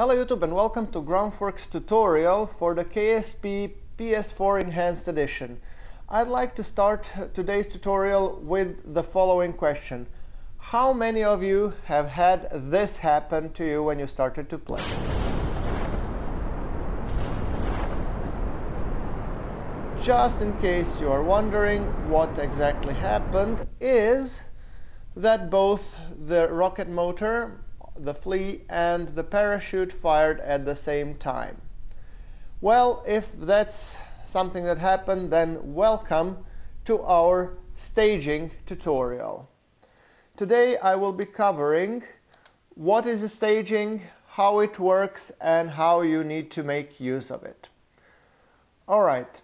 Hello YouTube and welcome to GrunfWorks tutorial for the KSP PS4 Enhanced Edition. I'd like to start today's tutorial with the following question. How many of you have had this happen to you when you started to play? Just in case you are wondering what exactly happened is that both the rocket motor the flea and the parachute fired at the same time. Well, if that's something that happened, then welcome to our staging tutorial. Today I will be covering what is staging, how it works, and how you need to make use of it. Alright,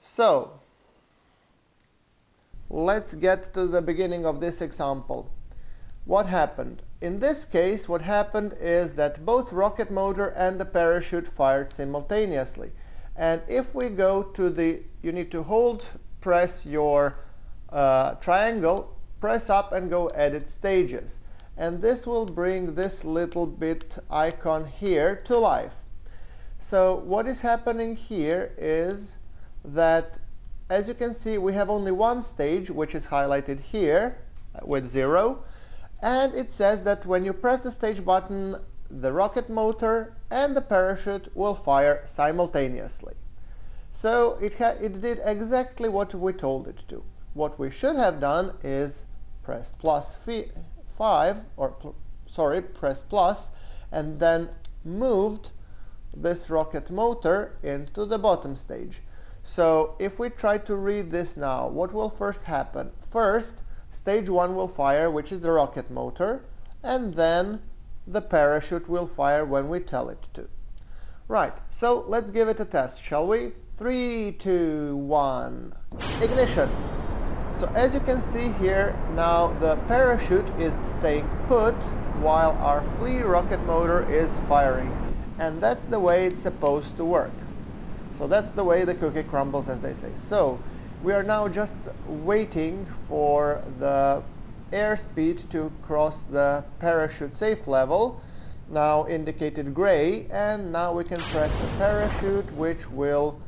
so let's get to the beginning of this example. What happened? In this case, what happened is that both rocket motor and the parachute fired simultaneously. And if we go to the, you need to hold, press your uh, triangle, press up and go edit stages. And this will bring this little bit icon here to life. So what is happening here is that, as you can see, we have only one stage, which is highlighted here with zero and it says that when you press the stage button the rocket motor and the parachute will fire simultaneously. So it, it did exactly what we told it to. What we should have done is press plus 5 or sorry press plus and then moved this rocket motor into the bottom stage. So if we try to read this now, what will first happen? First, Stage 1 will fire, which is the rocket motor, and then the parachute will fire when we tell it to. Right, so let's give it a test, shall we? Three, two, one, ignition. So as you can see here, now the parachute is staying put while our flea rocket motor is firing. And that's the way it's supposed to work. So that's the way the cookie crumbles, as they say. So we are now just waiting for the airspeed to cross the parachute safe level, now indicated gray, and now we can press the parachute, which will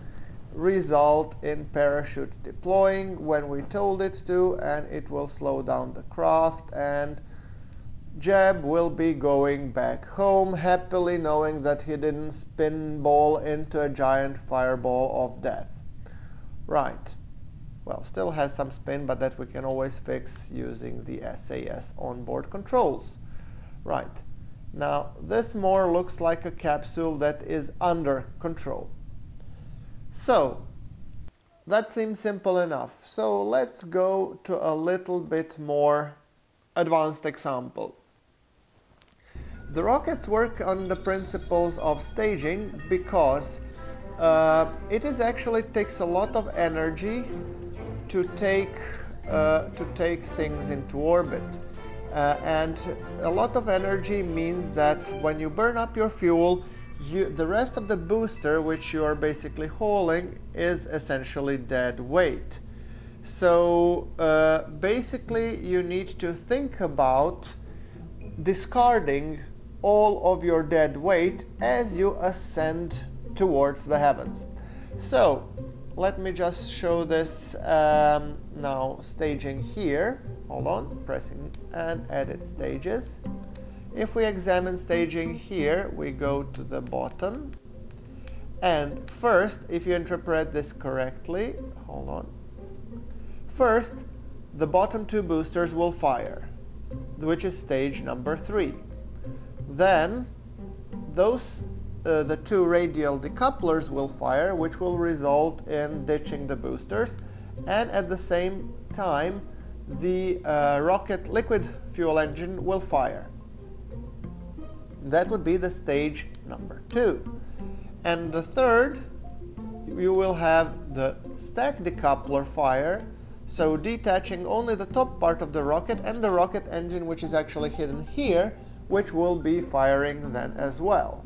result in parachute deploying when we told it to, and it will slow down the craft, and Jeb will be going back home happily knowing that he didn't spin ball into a giant fireball of death. Right well, still has some spin, but that we can always fix using the SAS onboard controls. Right. Now, this more looks like a capsule that is under control. So, that seems simple enough. So let's go to a little bit more advanced example. The rockets work on the principles of staging because uh, it is actually takes a lot of energy to take uh, to take things into orbit. Uh, and a lot of energy means that when you burn up your fuel, you, the rest of the booster, which you are basically hauling, is essentially dead weight. So uh, basically, you need to think about discarding all of your dead weight as you ascend towards the heavens. So let me just show this um, now staging here. Hold on pressing and edit stages. If we examine staging here we go to the bottom. And first if you interpret this correctly hold on. First the bottom two boosters will fire which is stage number three. Then those uh, the two radial decouplers will fire, which will result in ditching the boosters, and at the same time, the uh, rocket liquid fuel engine will fire. That would be the stage number two. And the third, you will have the stack decoupler fire, so detaching only the top part of the rocket and the rocket engine, which is actually hidden here, which will be firing then as well.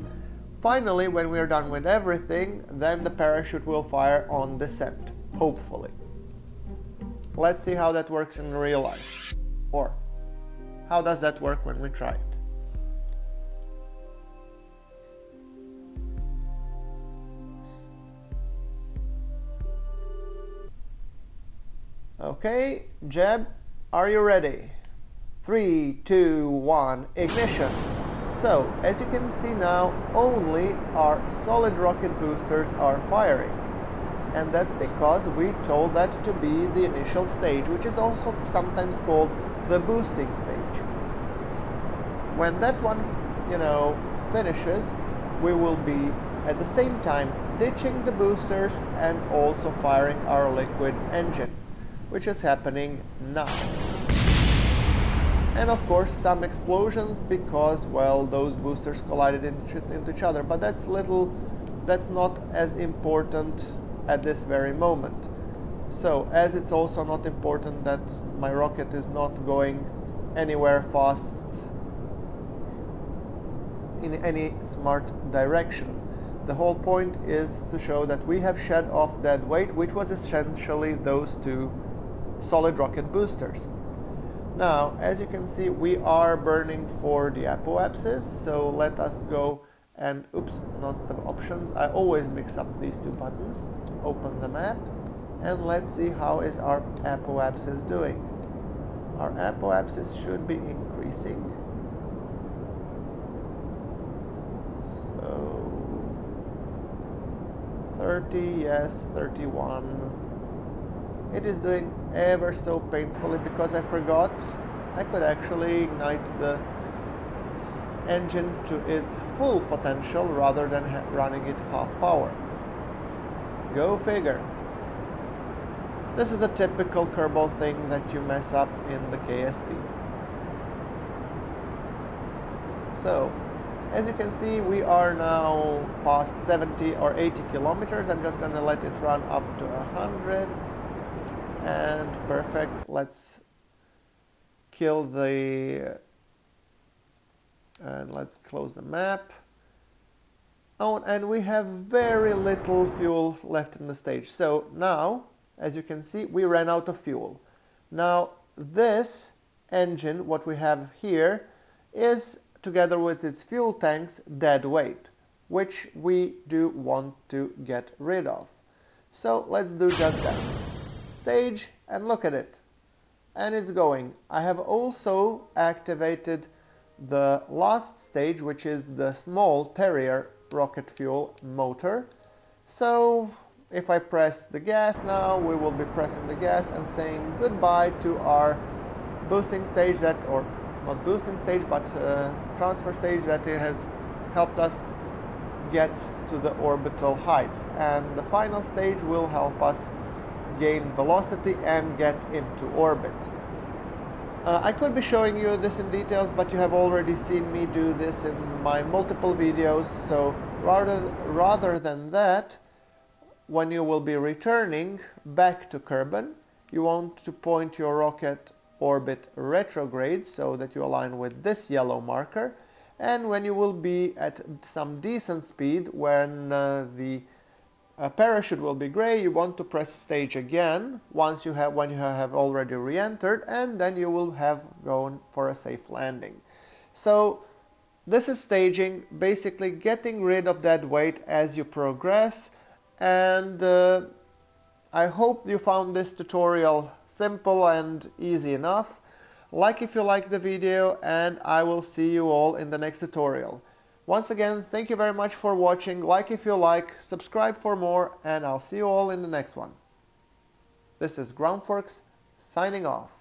Finally, when we are done with everything, then the parachute will fire on descent, hopefully. Let's see how that works in real life. Or, how does that work when we try it? Okay, Jeb, are you ready? Three, two, one, ignition. So, as you can see now, only our solid rocket boosters are firing. And that's because we told that to be the initial stage, which is also sometimes called the boosting stage. When that one, you know, finishes, we will be at the same time ditching the boosters and also firing our liquid engine, which is happening now and of course some explosions because well those boosters collided into, each other. But that's little that's not as important at this very moment. So as it's also not important that my rocket is not going anywhere fast in any smart direction. The whole point is to show that we have shed off dead weight which was essentially those two solid rocket boosters now, as you can see, we are burning for the apoapsis, so let us go and, oops, not the options, I always mix up these two buttons. Open the map, and let's see how is our apoapsis doing. Our apoapsis should be increasing. So, 30, yes, 31. It is doing ever so painfully because I forgot I could actually ignite the engine to its full potential rather than running it half power. Go figure. This is a typical Kerbal thing that you mess up in the KSP. So, as you can see, we are now past 70 or 80 kilometers. I'm just going to let it run up to 100 and perfect. Let's kill the and let's close the map. Oh and we have very little fuel left in the stage. So now as you can see we ran out of fuel. Now this engine what we have here is together with its fuel tanks dead weight which we do want to get rid of. So let's do just that stage and look at it. And it's going. I have also activated the last stage, which is the small Terrier rocket fuel motor. So if I press the gas now, we will be pressing the gas and saying goodbye to our boosting stage that, or not boosting stage, but uh, transfer stage that it has helped us get to the orbital heights. And the final stage will help us gain velocity and get into orbit. Uh, I could be showing you this in details, but you have already seen me do this in my multiple videos, so rather, rather than that, when you will be returning back to Kerbin, you want to point your rocket orbit retrograde so that you align with this yellow marker and when you will be at some decent speed when uh, the a parachute will be gray. You want to press stage again once you have when you have already re-entered, and then you will have gone for a safe landing. So this is staging, basically getting rid of that weight as you progress. And uh, I hope you found this tutorial simple and easy enough. Like if you like the video, and I will see you all in the next tutorial. Once again, thank you very much for watching. Like if you like, subscribe for more, and I'll see you all in the next one. This is GrunfWorks signing off.